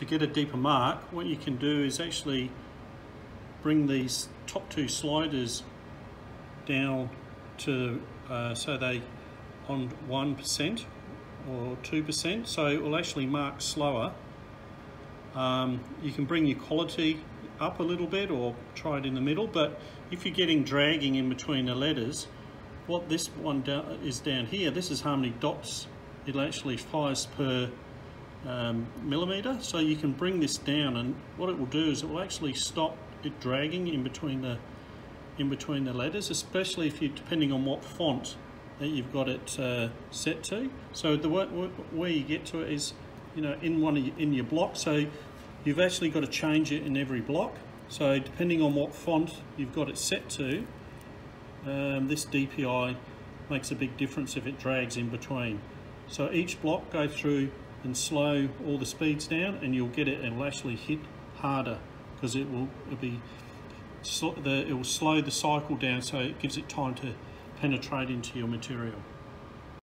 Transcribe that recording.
to get a deeper mark, what you can do is actually bring these top two sliders down to uh, so they on 1% or 2%, so it will actually mark slower. Um, you can bring your quality up a little bit or try it in the middle, but if you're getting dragging in between the letters, what this one down, is down here, this is how many dots it actually fires per um, millimeter. So you can bring this down and what it will do is it will actually stop it dragging in between the in between the letters, especially if you depending on what font that you've got it uh, set to. So the where you get to it is, you know, in one of your, in your block. So you've actually got to change it in every block. So depending on what font you've got it set to, um, this DPI makes a big difference if it drags in between. So each block go through and slow all the speeds down and you'll get it, it'll actually hit harder because it will be the, it will slow the cycle down so it gives it time to penetrate into your material.